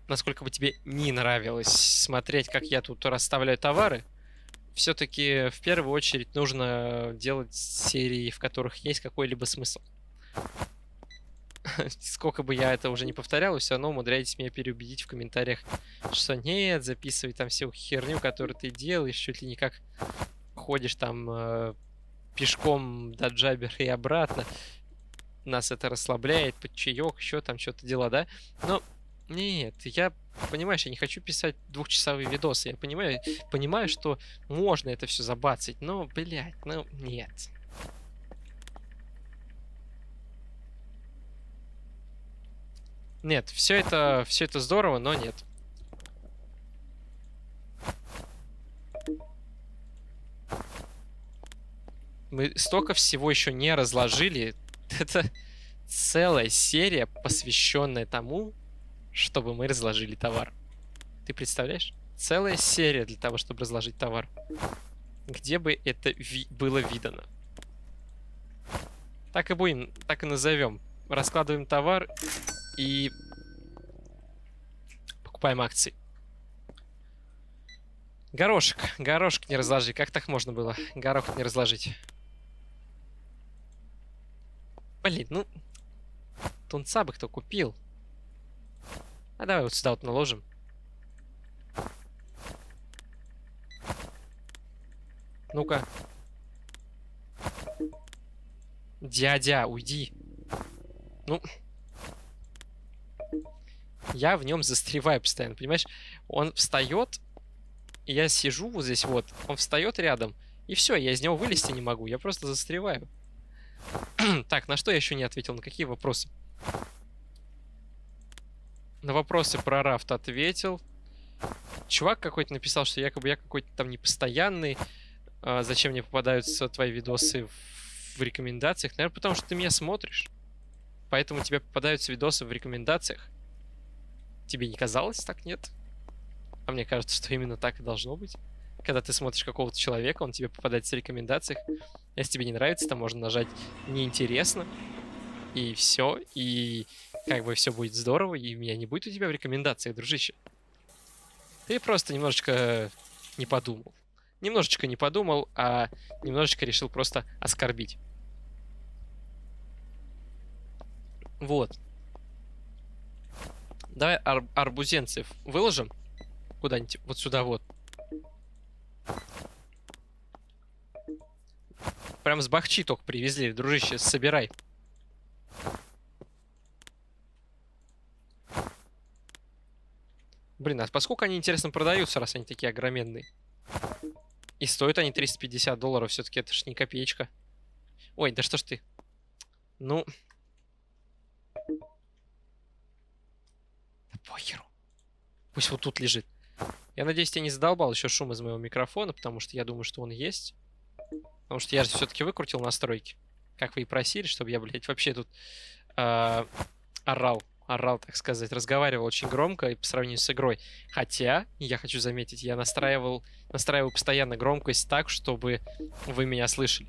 Насколько бы тебе не нравилось смотреть, как я тут расставляю товары, все-таки в первую очередь нужно делать серии, в которых есть какой-либо смысл. *laughs* Сколько бы я это уже не повторял, все равно умудряетесь меня переубедить в комментариях, что нет, записывай там всю херню, которую ты делаешь, чуть ли не как ходишь там э, пешком до Джабера и обратно. Нас это расслабляет, под чаек, еще там что-то дела, да? Но Нет, я, понимаешь, я не хочу писать двухчасовые видосы. Я понимаю, понимаю, что можно это все забацать, но, блядь, ну, нет. Нет, все это, все это здорово, но нет. Мы столько всего еще не разложили. *laughs* Это целая серия, посвященная тому, чтобы мы разложили товар. Ты представляешь? Целая серия для того, чтобы разложить товар. Где бы это ви было видано? Так и будем, так и назовем. Раскладываем товар и покупаем акции. Горошек. Горошек не разложи. Как так можно было? Горох не разложить. Блин, ну... Тунца бы кто купил. А давай вот сюда вот наложим. Ну-ка. Дядя, уйди. Ну... Я в нем застреваю постоянно, понимаешь? Он встает, я сижу вот здесь вот. Он встает рядом, и все, я из него вылезти не могу. Я просто застреваю. *clears throat* так, на что я еще не ответил? На какие вопросы? На вопросы про рафт ответил. Чувак какой-то написал, что якобы я какой-то там непостоянный. А, зачем мне попадаются твои видосы в, в рекомендациях? Наверное, потому что ты меня смотришь. Поэтому тебе попадаются видосы в рекомендациях. Тебе не казалось так, нет? А мне кажется, что именно так и должно быть. Когда ты смотришь какого-то человека, он тебе попадается в рекомендациях. Если тебе не нравится, то можно нажать «неинтересно», и все, и как бы все будет здорово, и меня не будет у тебя в рекомендациях, дружище. Ты просто немножечко не подумал. Немножечко не подумал, а немножечко решил просто оскорбить. Вот. Давай ар арбузенцев выложим куда-нибудь вот сюда вот. Прям с бахчи только привезли, дружище, собирай. Блин, а поскольку они, интересно, продаются, раз они такие огроменные? И стоят они 350 долларов, все-таки это ж не копеечка. Ой, да что ж ты. Ну... Да похеру. Пусть вот тут лежит. Я надеюсь, я не задолбал еще шум из моего микрофона, потому что я думаю, что он есть. Потому что я же все-таки выкрутил настройки. Как вы и просили, чтобы я, блядь, вообще тут э, орал орал, так сказать, разговаривал очень громко и по сравнению с игрой. Хотя, я хочу заметить, я настраивал, настраивал постоянно громкость так, чтобы вы меня слышали.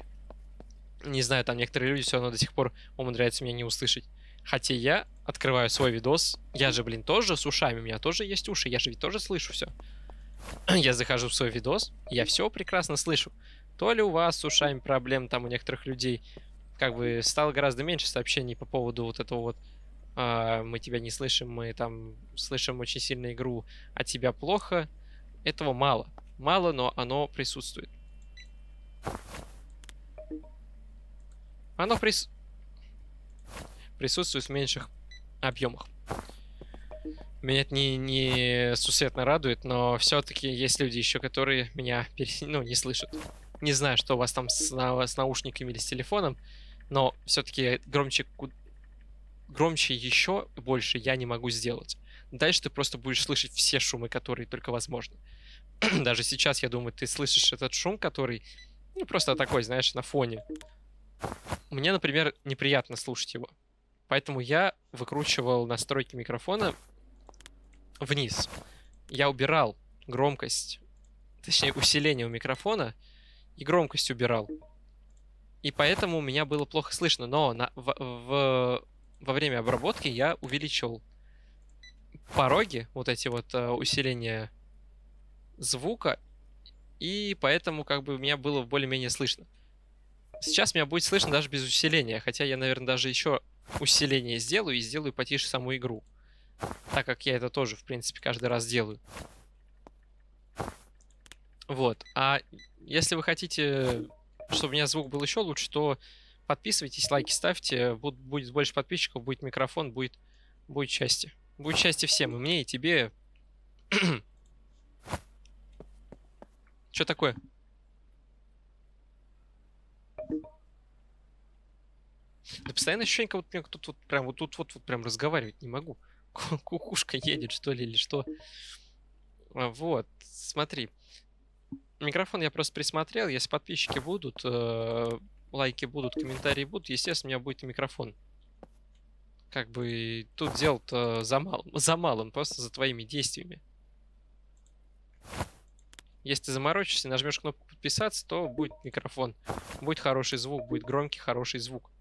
Не знаю, там некоторые люди все равно до сих пор умудряются меня не услышать. Хотя я открываю свой видос, я же, блин, тоже с ушами, у меня тоже есть уши, я же ведь тоже слышу все. *clears throat* я захожу в свой видос, я все прекрасно слышу. То ли у вас с ушами проблем там у некоторых людей, как бы стало гораздо меньше сообщений по поводу вот этого вот а, мы тебя не слышим, мы там слышим очень сильно игру, а тебя плохо, этого мало. Мало, но оно присутствует. Оно прис... присутствует в меньших объемах. Меня это не, не сусветно радует, но все-таки есть люди еще, которые меня ну, не слышат. Не знаю, что у вас там с, на, с наушниками или с телефоном, но все-таки громче громче еще больше я не могу сделать. Дальше ты просто будешь слышать все шумы, которые только возможно. *clears throat* Даже сейчас, я думаю, ты слышишь этот шум, который ну, просто такой, знаешь, на фоне. Мне, например, неприятно слушать его. Поэтому я выкручивал настройки микрофона вниз. Я убирал громкость, точнее усиление у микрофона и громкость убирал. И поэтому у меня было плохо слышно. Но на, в, в во время обработки я увеличил пороги, вот эти вот э, усиления звука, и поэтому как бы меня было более-менее слышно. Сейчас меня будет слышно даже без усиления, хотя я, наверное, даже еще усиление сделаю и сделаю потише саму игру. Так как я это тоже, в принципе, каждый раз делаю. Вот. А если вы хотите, чтобы у меня звук был еще лучше, то Подписывайтесь, лайки ставьте. Будет больше подписчиков, будет микрофон, будет, будет счастье. Будет счастье всем, и мне, и тебе. *clears throat* Что такое? Да постоянно ощущение, как будто тут вот прям вот тут вот, вот прям разговаривать не могу. *laughs* Кукушка едет, что ли, или что? А, вот, смотри. Микрофон я просто присмотрел. Если подписчики будут, э, лайки будут, комментарии будут, естественно, у меня будет микрофон. Как бы тут дело-то за, мал, за малым, просто за твоими действиями. Если ты заморочишься, нажмешь кнопку подписаться, то будет микрофон. Будет хороший звук, будет громкий, хороший звук.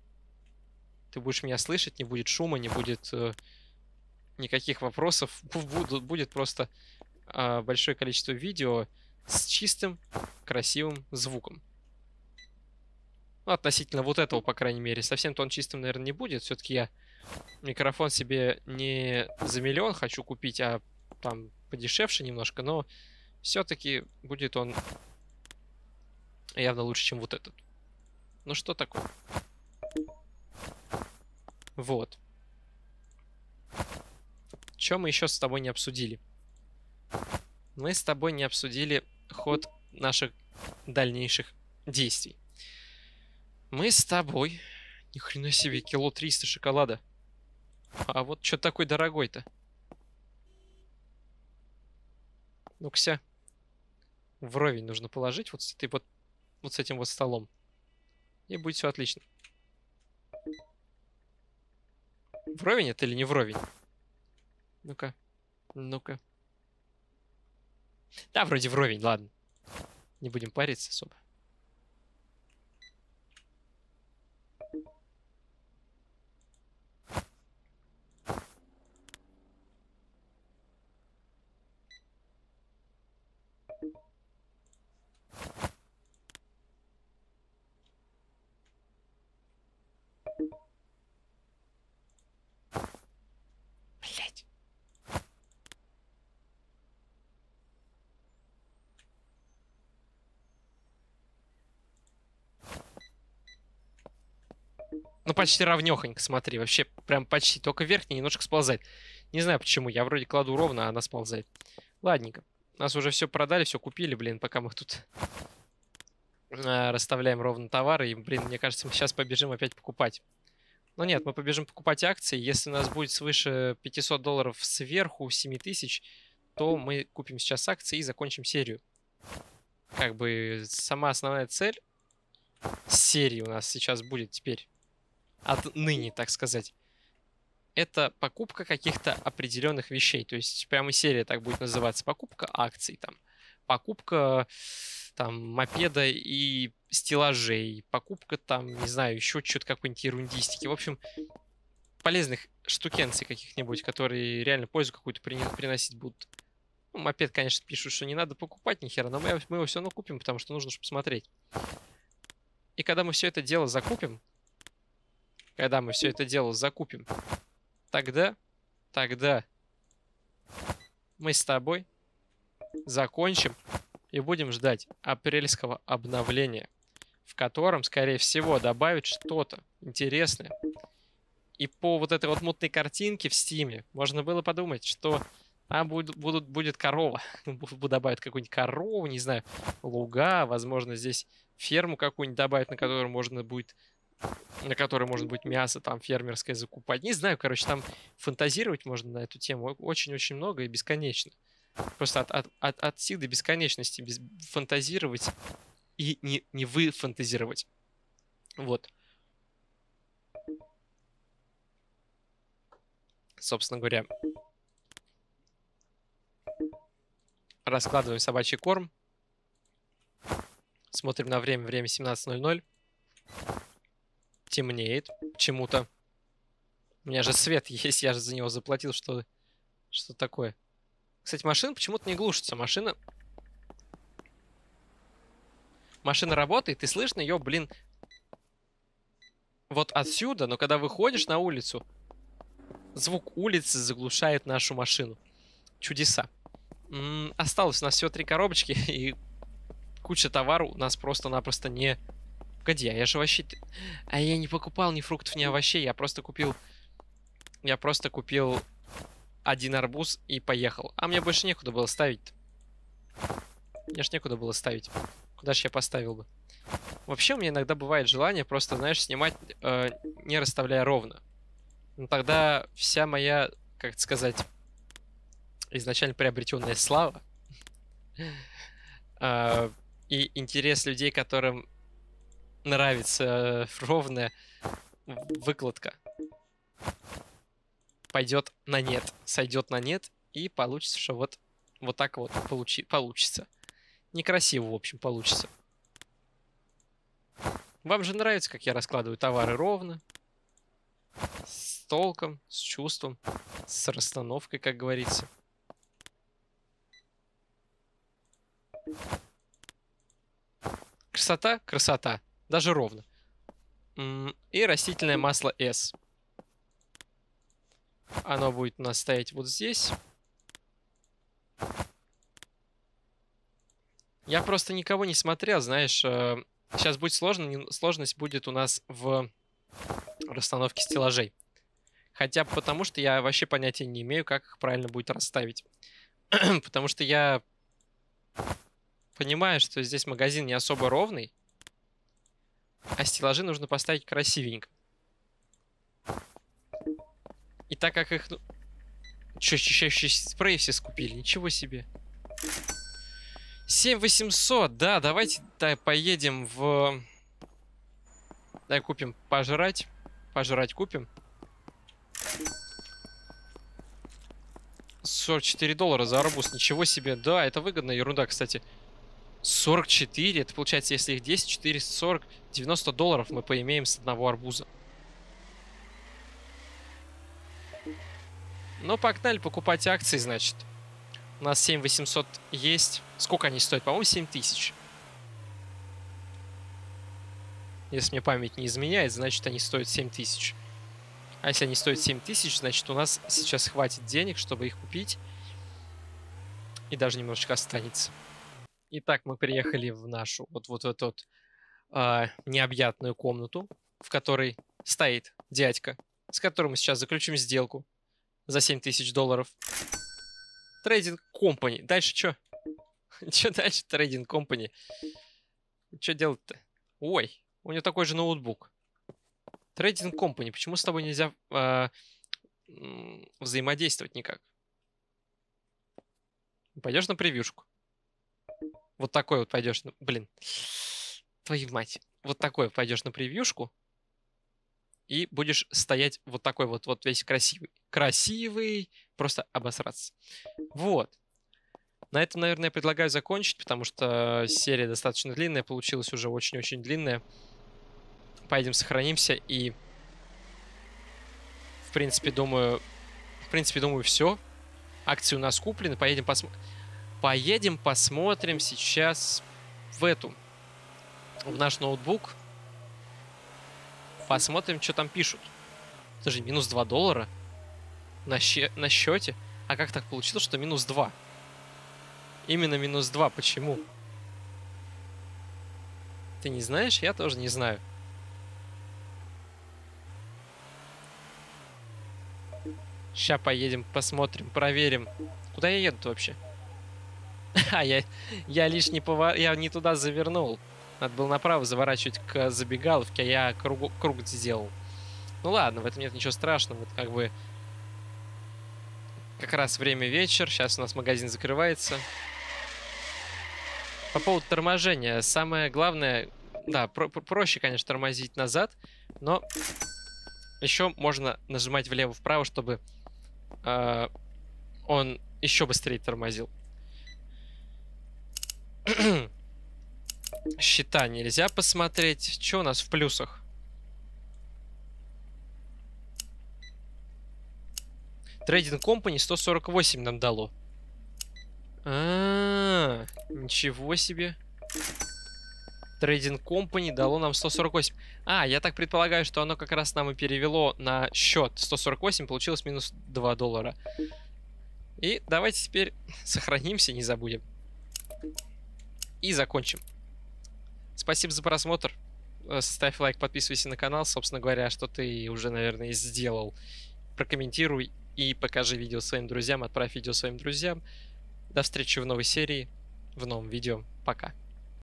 Ты будешь меня слышать, не будет шума, не будет э, никаких вопросов. *laughs* Будут, будет просто э, большое количество видео с чистым, красивым звуком. Ну, относительно вот этого, по крайней мере. Совсем-то он чистым, наверное, не будет. Все-таки я микрофон себе не за миллион хочу купить, а там подешевше немножко, но все-таки будет он явно лучше, чем вот этот. Ну что такое? Вот. Чем мы еще с тобой не обсудили? Мы с тобой не обсудили ход наших дальнейших действий. Мы с тобой... Ни хрена себе, кило 300 шоколада. А вот что такой дорогой-то? Ну-ка, вровень нужно положить вот с этой вот, вот с этим вот столом. И будет все отлично. Вровень это или не вровень? Ну-ка. Ну-ка. Да, вроде вровень, ладно. Не будем париться особо. Почти равнёхонько, смотри. Вообще, прям почти. Только верхний немножко сползает. Не знаю почему. Я вроде кладу ровно, а она сползает. Ладненько. Нас уже все продали, все купили, блин, пока мы тут э, расставляем ровно товары. И, блин, мне кажется, мы сейчас побежим опять покупать. Но нет, мы побежим покупать акции. Если у нас будет свыше 500 долларов сверху 7000, то мы купим сейчас акции и закончим серию. Как бы сама основная цель серии у нас сейчас будет теперь отныне, так сказать, это покупка каких-то определенных вещей. То есть прямо серия так будет называться. Покупка акций, там, покупка там мопеда и стеллажей, покупка там, не знаю, еще что-то какой-нибудь ерундистики. В общем, полезных штукенций каких-нибудь, которые реально пользу какую-то приносить будут. Ну, мопед, конечно, пишут, что не надо покупать ни хера, но мы, мы его все равно купим, потому что нужно же посмотреть. И когда мы все это дело закупим, когда мы все это дело закупим, тогда, тогда мы с тобой закончим и будем ждать апрельского обновления, в котором, скорее всего, добавят что-то интересное. И по вот этой вот мутной картинке в стиме можно было подумать, что там будут, будут, будет корова. *laughs* Добавят какую-нибудь корову, не знаю, луга, возможно, здесь ферму какую-нибудь добавить, на которую можно будет на которой может быть мясо там фермерское закупать. Не знаю, короче, там фантазировать можно на эту тему очень-очень много и бесконечно. Просто от, от, от, от силы бесконечности без, фантазировать и не, не вы фантазировать. Вот. Собственно говоря, раскладываем собачий корм. Смотрим на время. Время 17.00 темнеет почему-то. У меня же свет *laughs* есть, я же за него заплатил, что, что такое. Кстати, машина почему-то не глушится. Машина... Машина работает, и слышно ее, блин, вот отсюда, но когда выходишь на улицу, звук улицы заглушает нашу машину. Чудеса. М -м, осталось у нас всего три коробочки, *laughs* и куча товара у нас просто-напросто не Погоди, а я же вообще... А я не покупал ни фруктов, ни овощей, я просто купил... Я просто купил один арбуз и поехал. А мне больше некуда было ставить. -то. Мне ж некуда было ставить. Куда же я поставил бы? Вообще, у меня иногда бывает желание просто, знаешь, снимать, э, не расставляя ровно. Но тогда вся моя, как сказать, изначально приобретенная слава *laughs* э, и интерес людей, которым нравится ровная выкладка, пойдет на нет, сойдет на нет, и получится, что вот, вот так вот получи, получится. Некрасиво, в общем, получится. Вам же нравится, как я раскладываю товары ровно, с толком, с чувством, с расстановкой, как говорится. Красота? Красота. Даже ровно. И растительное масло S. Оно будет у нас стоять вот здесь. Я просто никого не смотрел, знаешь. Сейчас э, будет сложно. Сложность будет у нас в расстановке стеллажей. Хотя бы потому, что я вообще понятия не имею, как их правильно будет расставить. *clears throat* потому что я понимаю, что здесь магазин не особо ровный. А стеллажи нужно поставить красивенько. И так как их... Ну... Очищающие спреи все скупили? Ничего себе. 7800, да, давайте да, поедем в... Дай купим пожрать. Пожрать купим. 44 доллара за арбуз, ничего себе. Да, это выгодная ерунда, кстати. 44, это получается, если их 10, 440, 90 долларов мы поимеем с одного арбуза. Ну, погнали покупать акции, значит. У нас 7800 есть. Сколько они стоят? По-моему, 7000. Если мне память не изменяет, значит, они стоят 7000. А если они стоят 7000, значит, у нас сейчас хватит денег, чтобы их купить. И даже немножечко останется. Итак, мы приехали в нашу вот, вот эту вот, э, необъятную комнату, в которой стоит дядька, с которым мы сейчас заключим сделку за 7 тысяч долларов. Трейдинг компани. Дальше что? *laughs* Что дальше трейдинг компани? Что делать-то? Ой, у него такой же ноутбук. Трейдинг компани. Почему с тобой нельзя э, взаимодействовать никак? Пойдешь на превьюшку. Вот такой вот пойдешь, ну, блин, твою мать. Вот такой пойдешь на превьюшку и будешь стоять вот такой вот, вот весь красивый. Красивый, просто обосраться. Вот. На этом, наверное, я предлагаю закончить, потому что серия достаточно длинная, получилась уже очень-очень длинная. Пойдем сохранимся и, в принципе, думаю, в принципе, думаю, все. Акции у нас куплены, поедем посмотрим. Поедем, посмотрим сейчас в эту, в наш ноутбук. Посмотрим, что там пишут. Подожди, минус 2 доллара на, на счете. А как так получилось, что минус 2? Именно минус 2. Почему? Ты не знаешь? Я тоже не знаю. Сейчас поедем, посмотрим, проверим. Куда я еду вообще? *laughs* А, я, я лишний повар... Я не туда завернул. Надо было направо заворачивать к забегаловке, а я круг, круг сделал. Ну ладно, в этом нет ничего страшного. Это как бы... Как раз время вечер. Сейчас у нас магазин закрывается. По поводу торможения. Самое главное... Да, про проще, конечно, тормозить назад, но еще можно нажимать влево-вправо, чтобы э, он еще быстрее тормозил. *clears throat* Счета нельзя посмотреть. Что у нас в плюсах? Трейдинг Company 148 нам дало. А, -а, -а ничего себе. Трейдинг Company дало нам 148. А, я так предполагаю, что оно как раз нам и перевело на счет 148, получилось минус 2 доллара. И давайте теперь *laughs* сохранимся, не забудем и закончим. Спасибо за просмотр. Э, ставь лайк, подписывайся на канал. Собственно говоря, что ты уже, наверное, сделал. Прокомментируй и покажи видео своим друзьям, отправь видео своим друзьям. До встречи в новой серии, в новом видео. Пока.